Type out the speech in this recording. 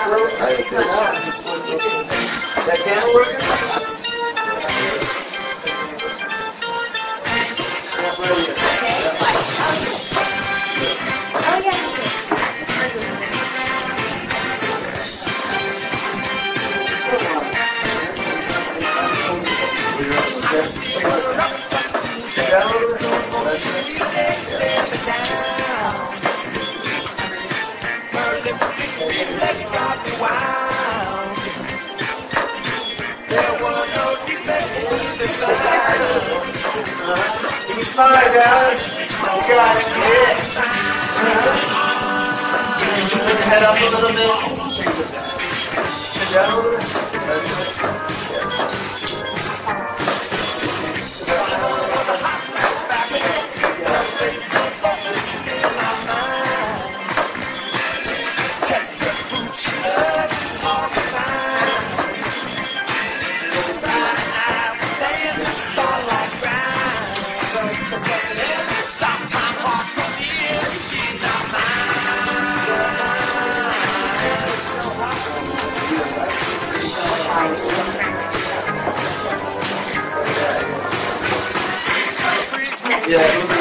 I see it. That? You smile. You got it. Head up a little bit. Yeah.